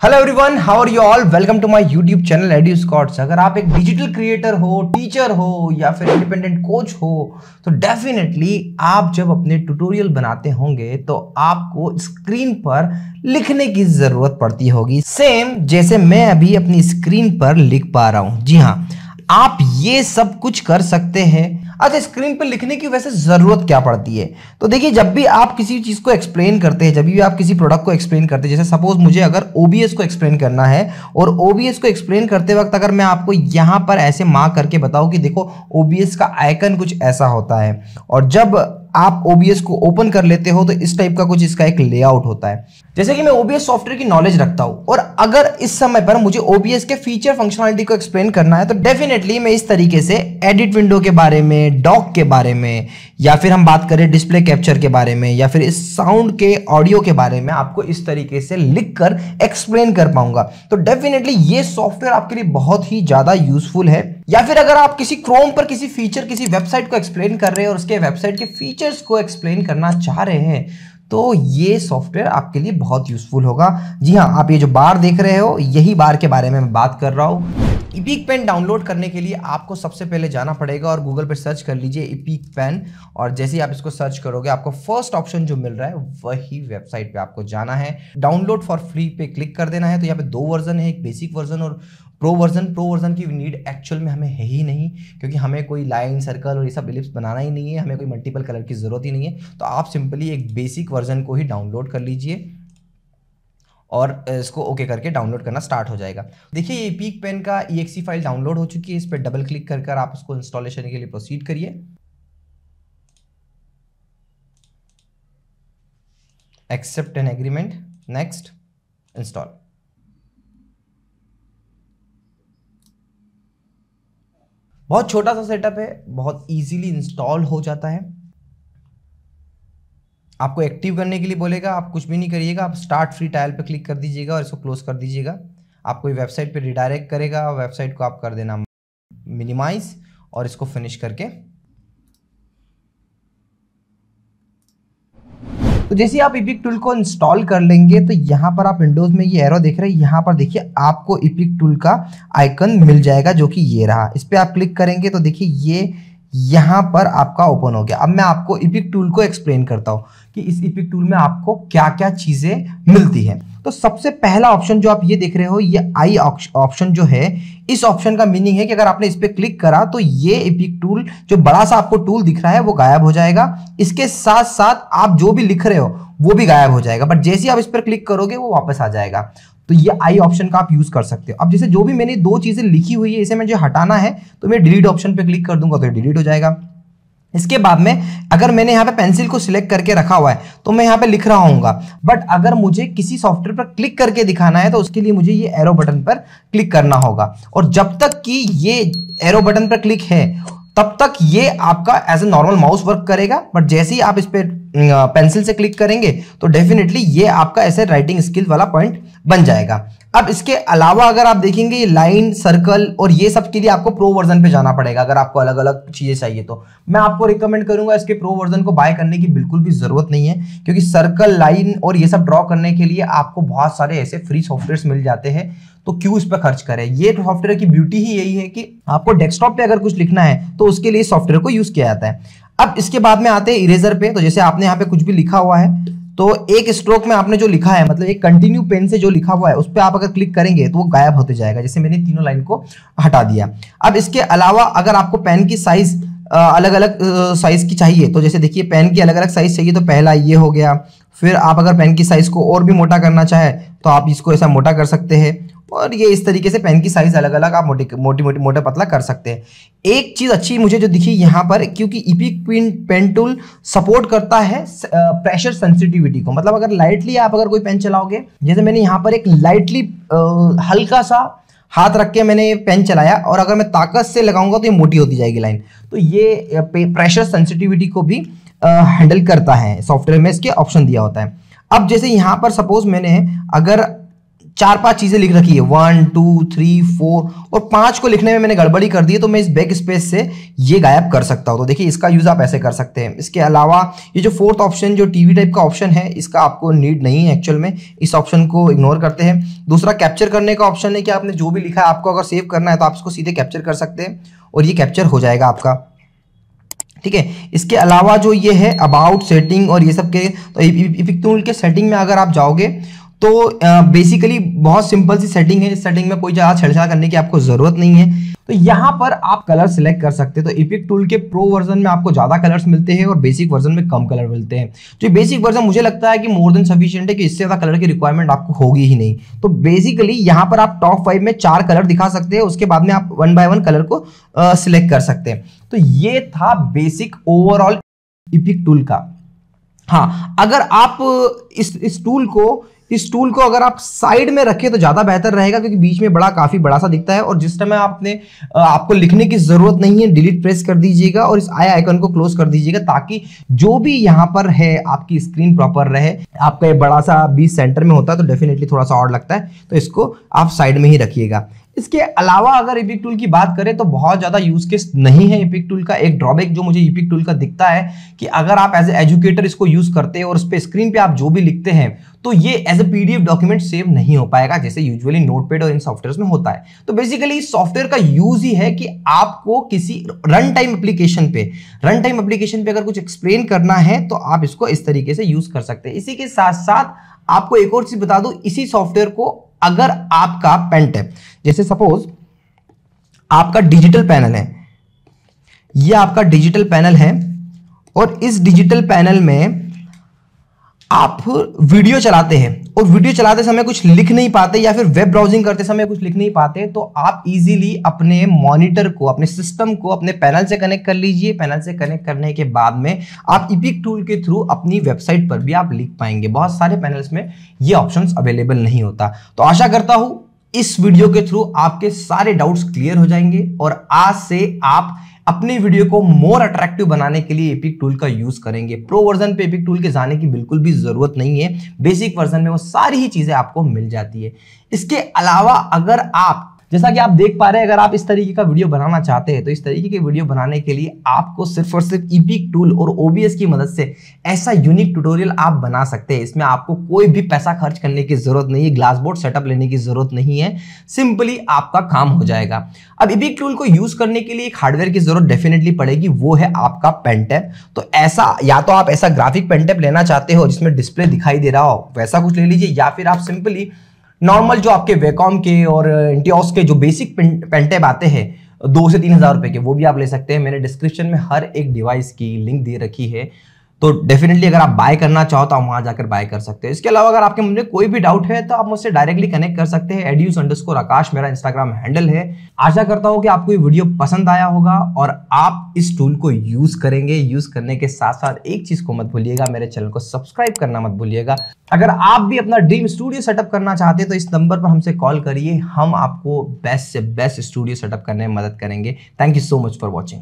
Hello everyone how are you all welcome to my YouTube channel edu स्कॉट्स अगर आप एक डिजिटल क्रिएटर हो टीचर हो, या फिर इंडिपेंडेंट कोच हो तो डेफिनेटली आप जब अपने ट्यूटोरियल बनाते होंगे तो आपको स्क्रीन पर लिखने की ज़रूरत पड़ती होगी। सेम जैसे मैं अभी अपनी स्क्रीन पर लिख पा रहा हूँ। जी हाँ आप ये सब कुछ कर सकते हैं। अच्छा स्क्रीन पर लिखने की वैसे ज़रूरत क्या पड़ती है? तो देखिए, जब भी आप किसी चीज़ को एक्सप्लेन करते हैं, जब भी आप किसी प्रोडक्ट को एक्सप्लेन करते हैं, जैसे सपोज़ मुझे अगर ओबीएस को एक्सप्लेन करना है, और ओबीएस को एक्सप्लेन करते वक्त अगर मैं आपको यहाँ पर ऐसे मार्क करके बताऊँ कि देखो ओबीएस का आयकन कुछ ऐसा होता है, और जब आप ओबीएस को ओपन कर लेते हो तो इस टाइप का कुछ इसका एक लेआउट होता है। जैसे कि मैं ओबीएस सॉफ्टवेयर की नॉलेज रखता हूँ, और अगर इस समय पर मुझे ओबीएस के फीचर फंक्शनलिटी को एक्सप्लेन करना है तो डेफिनेटली मैं इस तरीके से एडिट विंडो के बारे में डॉक के बारे में, या फिर हम बात करें डिस्प्ले कैप्चर के बारे में, या फिर इस साउंड के ऑडियो के बारे में आपको इस तरीके से लिख कर एक्सप्लेन कर पाऊँगा। तो डेफिनेटली ये सॉफ्टवेयर आपके लिए बहुत ही ज़्यादा यूजफुल है। या फिर अगर आप किसी क्रोम पर किसी फीचर किसी वेबसाइट को एक्सप्लेन कर रहे हैं और उसके वेबसाइट के फीचर्स को एक्सप्लेन करना चाह रहे हैं तो ये सॉफ्टवेयर आपके लिए बहुत यूजफुल होगा। जी हाँ आप ये जो बार देख रहे हो, यही बार के बारे में मैं बात कर रहा हूँ। इपिक पेन डाउनलोड करने के लिए आपको सबसे पहले जाना पड़ेगा और गूगल पर सर्च कर लीजिए इपिक पेन और जैसे ही आप इसको सर्च करोगे, आपको फ़र्स्ट ऑप्शन जो मिल रहा है, वही वेबसाइट पे आपको जाना है। डाउनलोड फॉर फ्री पे क्लिक कर देना है। तो यहाँ पे दो वर्जन है, एक बेसिक वर्जन और प्रो वर्जन प्रो वर्जन की नीड एक्चुअल में हमें है ही नहीं, क्योंकि हमें कोई लाइन सर्कल और ये सब इलिप्स बनाना ही नहीं है, हमें कोई मल्टीपल कलर की ज़रूरत ही नहीं है। तो आप सिंपली एक बेसिक वर्जन को ही डाउनलोड कर लीजिए और इसको ओके करके डाउनलोड करना स्टार्ट हो जाएगा। देखिए, ये पीक पेन का ई फ़ाइल डाउनलोड हो चुकी है, इस पर डबल क्लिक कर कर आप उसको इंस्टॉलेशन के लिए प्रोसीड करिए। Accept an agreement next install बहुत छोटा सा सेटअप है, बहुत इजीली इंस्टॉल हो जाता है। आपको एक्टिव करने के लिए बोलेगा, आप कुछ भी नहीं करिएगा, आप स्टार्ट फ्री टायल पर क्लिक कर दीजिएगा और इसको क्लोज कर दीजिएगा। आपको वेबसाइट पर रिडायरेक्ट करेगा वेबसाइट को आप कर देना मिनिमाइज और इसको फिनिश करके तो जैसे आप इपिक टूल को इंस्टॉल कर लेंगे तो यहाँ पर आप विंडोज़ में ये एरो देख रहे हैं। यहाँ पर देखिए, आपको इपिक टूल का आइकन मिल जाएगा जो कि ये रहा। इस पर आप क्लिक करेंगे तो देखिए ये यहाँ पर आपका ओपन हो गया। अब मैं आपको इपिक टूल को एक्सप्लेन करता हूँ कि इस इपिक टूल में आपको क्या क्या चीज़ें मिलती है। तो सबसे पहला ऑप्शन जो आप ये देख रहे हो, ये आई ऑप्शन जो है, इस ऑप्शन का मीनिंग है कि अगर आपने इस पर क्लिक करा तो ये इपिक टूल जो बड़ा सा आपको टूल दिख रहा है, वो गायब हो जाएगा। इसके साथ साथ आप जो भी लिख रहे हो, वो भी गायब हो जाएगा। बट जैसे ही आप इस पर क्लिक करोगे, वो वापस आ जाएगा। तो ये आई ऑप्शन का आप यूज़ कर सकते हो। अब जैसे जो भी मैंने दो चीज़ें लिखी हुई है, इसे मुझे हटाना है तो मैं डिलीट ऑप्शन पे क्लिक कर दूँगा तो डिलीट हो जाएगा। इसके बाद में अगर मैंने यहाँ पे पेंसिल को सिलेक्ट करके रखा हुआ है तो मैं यहाँ पे लिख रहा हूँ बट अगर मुझे किसी सॉफ्टवेयर पर क्लिक करके दिखाना है तो उसके लिए मुझे ये एरो बटन पर क्लिक करना होगा। और जब तक कि ये एरो बटन पर क्लिक है, तब तक ये आपका as a normal mouse work करेगा। बट जैसे ही आप इस पर पेंसिल से क्लिक करेंगे तो डेफिनेटली ये आपका ऐसे राइटिंग स्किल वाला पॉइंट बन जाएगा। अब इसके अलावा अगर आप देखेंगे ये लाइन सर्कल और ये सब के लिए आपको प्रो वर्जन पे जाना पड़ेगा, अगर आपको अलग अलग चीज़ें चाहिए तो। मैं आपको रिकमेंड करूँगा इसके प्रो वर्जन को बाय करने की बिल्कुल भी ज़रूरत नहीं है, क्योंकि सर्कल लाइन और ये सब ड्रॉ करने के लिए आपको बहुत सारे ऐसे फ्री सॉफ्टवेयर मिल जाते हैं तो क्यों इस पर खर्च करें? ये सॉफ्टवेयर की ब्यूटी ही यही है कि आपको डेस्कटॉप पे अगर कुछ लिखना है तो उसके लिए सॉफ्टवेयर को यूज़ किया जाता है। अब इसके बाद में आते हैं इरेजर पे तो जैसे आपने यहाँ पे कुछ भी लिखा हुआ है तो एक स्ट्रोक में आपने जो लिखा है मतलब एक कंटिन्यू पेन से जो लिखा हुआ है, उस पर आप अगर क्लिक करेंगे तो वो गायब होते जाएगा, जैसे मैंने तीनों लाइन को हटा दिया। अब इसके अलावा अगर आपको पेन की साइज़ अलग अलग साइज़ की चाहिए तो जैसे देखिए पेन की अलग अलग साइज़ चाहिए तो पहला ये हो गया। फिर आप अगर पेन की साइज़ को और भी मोटा करना चाहे तो आप इसको ऐसा मोटा कर सकते हैं। और ये इस तरीके से पेन की साइज़ अलग अलग आप मोटी मोटी मोटी, मोटा पतला कर सकते हैं। एक चीज़ अच्छी मुझे जो दिखी यहाँ पर, क्योंकि ईपी क्वीन पेन टूल सपोर्ट करता है प्रेशर सेंसिटिविटी को। मतलब अगर लाइटली आप अगर कोई पेन चलाओगे, जैसे मैंने यहाँ पर एक लाइटली हल्का सा हाथ रख के मैंने पेन चलाया, और अगर मैं ताकत से लगाऊँगा तो ये मोटी होती जाएगी लाइन तो ये प्रेशर सेंसिटिविटी को भी हैंडल करता है। सॉफ्टवेयर में इसके ऑप्शन दिया होता है। अब जैसे यहाँ पर सपोज़ मैंने, अगर चार पाँच चीज़ें लिख रखी है वन टू थ्री फोर और पाँच को लिखने में मैंने गड़बड़ी कर दी है तो मैं इस बैक स्पेस से ये गायब कर सकता हूँ तो देखिए इसका यूज़ आप ऐसे कर सकते हैं इसके अलावा ये जो फोर्थ ऑप्शन जो टीवी टाइप का ऑप्शन है इसका आपको नीड नहीं है एक्चुअल में इस ऑप्शन को इग्नोर करते हैं दूसरा कैप्चर करने का ऑप्शन है कि आपने जो भी लिखा है आपको अगर सेव करना है तो आप इसको सीधे कैप्चर कर सकते हैं और ये कैप्चर हो जाएगा आपका ठीक है इसके अलावा जो ये है अबाउट सेटिंग और ये सब के तो इपिक टूल के सेटिंग में अगर आप जाओगे तो बेसिकली बहुत सिंपल सी सेटिंग है। इस सेटिंग में कोई ज़्यादा छेड़छाड़ करने की आपको ज़रूरत नहीं है। तो यहाँ पर आप कलर सिलेक्ट कर सकते हैं। तो इपिक टूल के प्रो वर्जन में आपको ज़्यादा कलर्स मिलते हैं और बेसिक वर्जन में कम कलर मिलते हैं। जो बेसिक वर्जन मुझे लगता है कि मोर देन सफिशियंट है कि इससे ज़्यादा कलर की रिक्वायरमेंट आपको होगी ही नहीं। तो बेसिकली यहाँ पर आप टॉप फाइव में चार कलर दिखा सकते हैं। उसके बाद में आप वन बाय वन कलर को सिलेक्ट कर सकते हैं। तो ये था बेसिक ओवरऑल इपिक टूल का। हाँ अगर आप इस इस टूल को इस टूल को अगर आप साइड में रखें तो ज़्यादा बेहतर रहेगा, क्योंकि बीच में बड़ा, काफ़ी बड़ा सा दिखता है। और जिस टाइम आपने आपको लिखने की ज़रूरत नहीं है डिलीट प्रेस कर दीजिएगा और इस आई आइकन को क्लोज कर दीजिएगा ताकि जो भी यहाँ पर है, आपकी स्क्रीन प्रॉपर रहे। आपका ये बड़ा सा बीच सेंटर में होता है तो डेफिनेटली थोड़ा सा और लगता है तो इसको आप साइड में ही रखिएगा। इसके अलावा अगर इपिक टूल की बात करें तो बहुत ज़्यादा यूज़ केस नहीं है इपिक टूल का। एक ड्रॉबैक जो मुझे इपिक टूल का दिखता है कि अगर आप एज एजुकेटर इसको यूज़ करते हैं और उस पर स्क्रीन पे आप जो भी लिखते हैं तो ये as a PDF document save नहीं हो पाएगा, जैसे यूजुअली नोटपैड और इन सॉफ्टवेयर में होता है। तो बेसिकली इस सॉफ्टवेयर का यूज़ ही है कि आपको किसी रन टाइम एप्लीकेशन पे रन टाइम एप्लीकेशन पे अगर कुछ एक्सप्लेन करना है तो आप इसको इस तरीके से यूज़ कर सकते हैं। इसी के साथ साथ आपको एक और चीज़ बता दू, इसी सॉफ्टवेयर को अगर आपका पेंट है, जैसे सपोज़ आपका डिजिटल पैनल है यह आपका डिजिटल पैनल है और इस डिजिटल पैनल में आप वीडियो चलाते हैं और वीडियो चलाते समय कुछ लिख नहीं पाते या फिर वेब ब्राउजिंग करते समय कुछ लिख नहीं पाते तो आप इजीली अपने मॉनिटर को, अपने सिस्टम को, अपने पैनल से कनेक्ट कर लीजिए। पैनल से कनेक्ट करने के बाद में आप इपिक टूल के थ्रू अपनी वेबसाइट पर भी आप लिख पाएँगे। बहुत सारे पैनल्स में ये ऑप्शन अवेलेबल नहीं होता। तो आशा करता हूँ इस वीडियो के थ्रू आपके सारे डाउट्स क्लियर हो जाएँगे और आज से आप अपनी वीडियो को मोर अट्रैक्टिव बनाने के लिए एपिक टूल का यूज़ करेंगे। प्रो वर्जन पे एपिक टूल के जाने की बिल्कुल भी ज़रूरत नहीं है। बेसिक वर्जन में वो सारी ही चीज़ें आपको मिल जाती है। इसके अलावा अगर आप जैसा कि आप देख पा रहे हैं, अगर आप इस तरीके का वीडियो बनाना चाहते हैं तो इस तरीके के वीडियो बनाने के लिए आपको सिर्फ़ और सिर्फ़ ईपिक टूल और ओबीएस की मदद से ऐसा यूनिक ट्यूटोरियल आप बना सकते हैं। इसमें आपको कोई भी पैसा खर्च करने की ज़रूरत नहीं है ग्लास बोर्ड सेटअप लेने की ज़रूरत नहीं है सिंपली आपका काम हो जाएगा। अब ईपिक टूल को यूज़ करने के लिए एक हार्डवेयर की ज़रूरत डेफिनेटली पड़ेगी, वो है आपका पेंटेप तो ऐसा, या तो आप ऐसा ग्राफिक पेंटेप लेना चाहते हो जिसमें डिस्प्ले दिखाई दे रहा हो, वैसा कुछ ले लीजिए, या फिर आप सिंपली नॉर्मल जो आपके वेकॉम के और इंटियोस के जो बेसिक पेंटेब आते हैं, दो से तीन हज़ार रुपए के, वो भी आप ले सकते हैं। मैंने डिस्क्रिप्शन में हर एक डिवाइस की लिंक दे रखी है। तो डेफिनेटली अगर आप बाय करना चाहो तो आप वहाँ जाकर बाय कर सकते हैं। इसके अलावा अगर आपके मुझे कोई भी डाउट है तो आप मुझसे डायरेक्टली कनेक्ट कर सकते हैं। एड्यूस अंडरस्कोर आकाश मेरा इंस्टाग्राम हैंडल है। आशा करता हूँ कि आपको ये वीडियो पसंद आया होगा और आप इस टूल को यूज़ करेंगे। यूज़ करने के साथ साथ एक चीज़ को मत भूलिएगा, मेरे चैनल को सब्सक्राइब करना मत भूलिएगा। अगर आप भी अपना ड्रीम स्टूडियो सेटअप करना चाहते हैं तो इस नंबर पर हमसे कॉल करिए। हम आपको बेस्ट से बेस्ट स्टूडियो सेटअप करने में मदद करेंगे। Thank you so much for watching